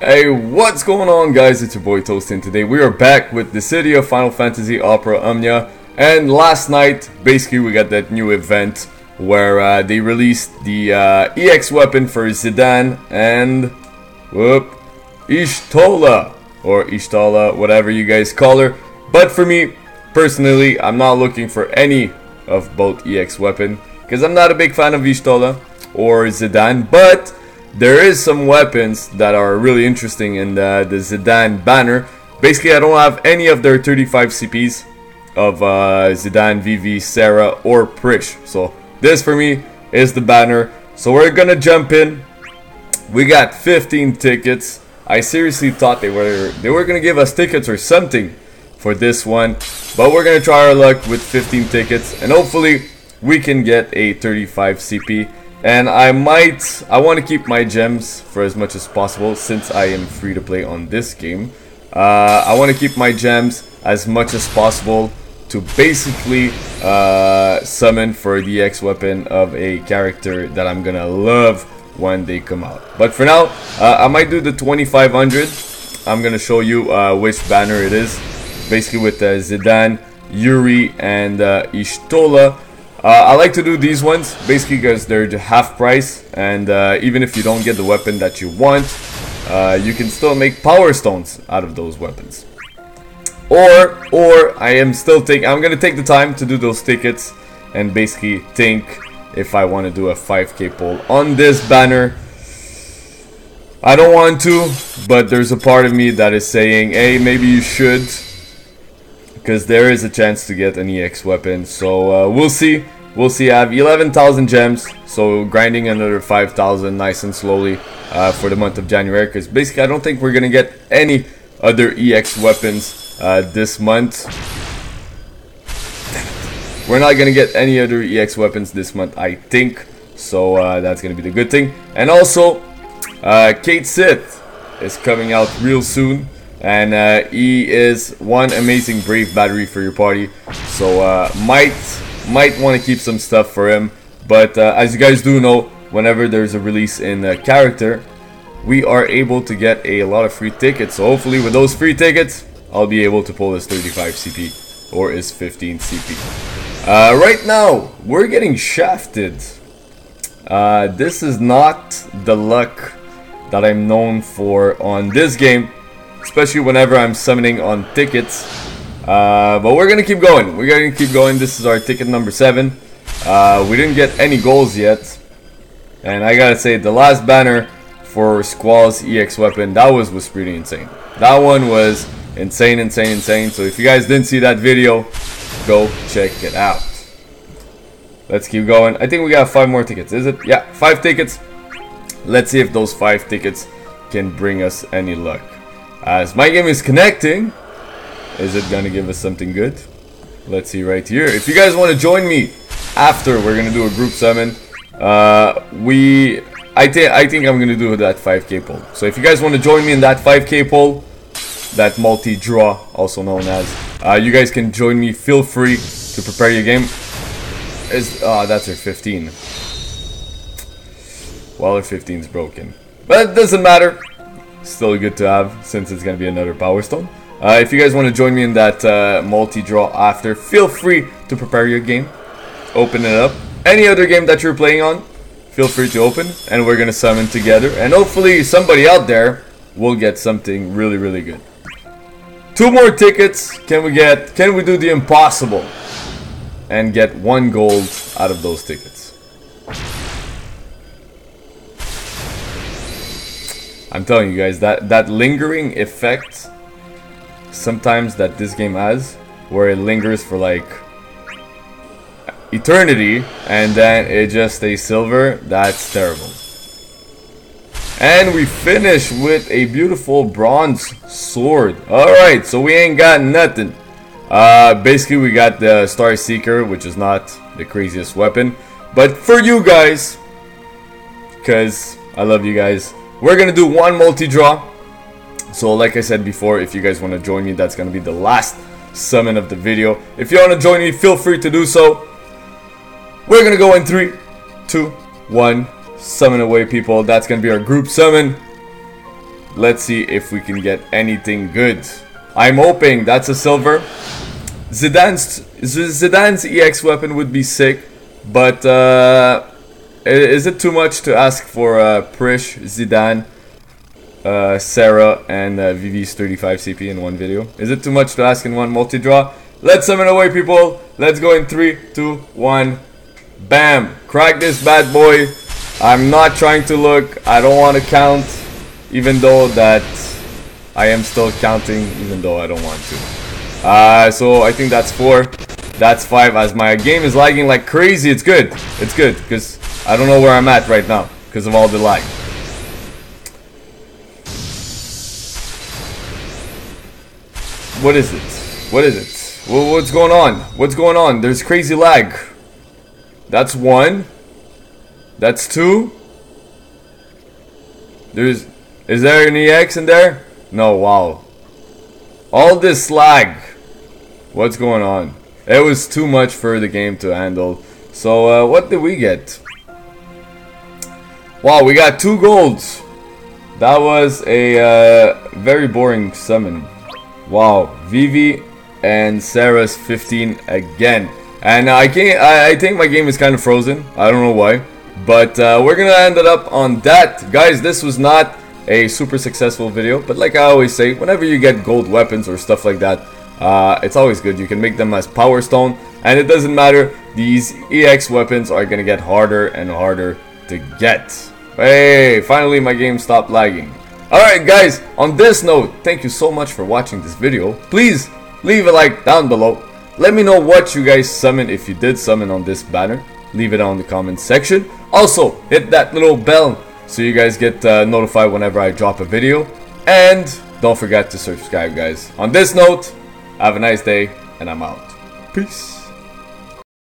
Hey, what's going on guys? It's your boy Tostyy. Today we are back with the Dissidia Final Fantasy Opera Omnia. And last night, basically we got that new event where uh, they released the uh, EX weapon for Zidane and... Whoop. Y'shtola. Or Y'shtola, whatever you guys call her. But for me, personally, I'm not looking for any of both EX weapon. Because I'm not a big fan of Y'shtola or Zidane. But there is some weapons that are really interesting in the, the Zidane banner. Basically, I don't have any of their 35 CPs of uh, Zidane, Vivi, Serah, or Prishe. So this for me is the banner. So we're gonna jump in. We got 15 tickets. I seriously thought they were they were gonna give us tickets or something for this one, but we're gonna try our luck with 15 tickets and hopefully we can get a 35 CP. And I might, I want to keep my gems for as much as possible since I am free to play on this game. Uh, I want to keep my gems as much as possible to basically uh, summon for the EX weapon of a character that I'm gonna love when they come out. But for now, uh, I might do the 2500. I'm gonna show you uh, which banner it is. Basically with uh, Zidane, Yuri, and uh, Y'shtola. Uh, I like to do these ones basically because they're the half price and uh, even if you don't get the weapon that you want uh, you can still make power stones out of those weapons. Or or I am still taking I'm gonna take the time to do those tickets and basically think if I want to do a 5k poll on this banner. I don't want to but there's a part of me that is saying hey maybe you should because there is a chance to get an EX weapon. So uh, we'll see. We'll see. I have 11,000 gems, so grinding another 5,000 nice and slowly uh, for the month of January. Because basically, I don't think we're gonna get any other EX weapons uh, this month. We're not gonna get any other EX weapons this month, I think. So uh, that's gonna be the good thing. And also, uh, Cait Sith is coming out real soon and uh, he is one amazing brave battery for your party. So uh, might might want to keep some stuff for him. But uh, as you guys do know whenever there's a release in character we are able to get a lot of free tickets. So hopefully with those free tickets I'll be able to pull his 35 CP or his 15 CP uh, right now we're getting shafted. Uh, this is not the luck that I'm known for on this game especially whenever I'm summoning on tickets. Uh, but we're gonna keep going. We're gonna keep going. This is our ticket number seven. Uh, we didn't get any goals yet, and I gotta say the last banner for Squall's EX weapon that was was pretty insane. That one was insane, insane, insane. So if you guys didn't see that video, go check it out. Let's keep going. I think we got five more tickets. Is it? Yeah, five tickets. Let's see if those five tickets can bring us any luck. As my game is connecting, is it gonna give us something good? Let's see right here. If you guys want to join me after, we're gonna do a group summon. Uh, we, I think, I think I'm gonna do that 5k poll. So if you guys want to join me in that 5k poll, that multi-draw, also known as, uh, you guys can join me. Feel free to prepare your game. Is uh, that's her 15. Well, her 15 is broken, but it doesn't matter still good to have since it's going to be another Power Stone. Uh, if you guys want to join me in that uh, multi-draw after, feel free to prepare your game. Open it up. Any other game that you're playing on, feel free to open. And we're going to summon together. And hopefully somebody out there will get something really, really good. Two more tickets. Can we get, can we do the impossible? And get one gold out of those tickets. I'm telling you guys that that lingering effect sometimes that this game has where it lingers for like eternity and then it just stays silver that's terrible. And we finish with a beautiful bronze sword. Alright so we ain't got nothing. Uh, basically we got the star seeker which is not the craziest weapon. But for you guys because I love you guys we're gonna do one multi-draw. So like I said before, if you guys want to join me, that's gonna be the last summon of the video. If you want to join me, feel free to do so. We're gonna go in three, two, one. Summon away, people. That's gonna be our group summon. Let's see if we can get anything good. I'm hoping that's a silver. Zidane's Zidane's EX weapon would be sick, but uh, is it too much to ask for uh, Prishe, Zidane, uh, Serah, and uh, Vivi's 35 CP in one video? Is it too much to ask in one multi-draw? Let's summon away, people. Let's go in three, two, one. Bam! Crack this bad boy. I'm not trying to look. I don't want to count, even though that I am still counting, even though I don't want to. Uh, so I think that's four. That's five. As my game is lagging like crazy. It's good. It's good because I don't know where I'm at right now because of all the lag. What is it? What is it? what's going on? What's going on? There's crazy lag. That's one. That's two. There's... Is there an EX in there? No, wow. All this lag. What's going on? It was too much for the game to handle. So, uh, what did we get? Wow, we got two golds. That was a uh, very boring summon. Wow, Vivi and Serah's 15 again. And I can't. I, I think my game is kind of frozen. I don't know why, but uh, we're gonna end it up on that, guys. This was not a super successful video, but like I always say, whenever you get gold weapons or stuff like that, uh, it's always good. You can make them as power stone, and it doesn't matter. These EX weapons are gonna get harder and harder to get. Hey, finally my game stopped lagging. Alright guys, on this note, thank you so much for watching this video. Please leave a like down below. Let me know what you guys summoned if you did summon on this banner. Leave it down in the comments section. Also, hit that little bell so you guys get uh, notified whenever I drop a video. And don't forget to subscribe guys. On this note, have a nice day and I'm out. Peace.